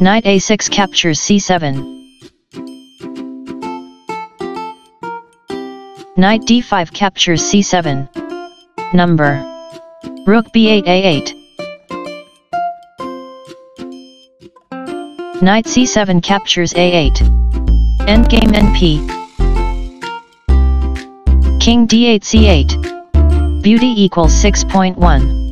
Knight a6 captures c7. Knight d5 captures c7. Number. Rook b8 a8. Knight c7 captures a8. Endgame np. King d8 c8. Beauty equals 6.1.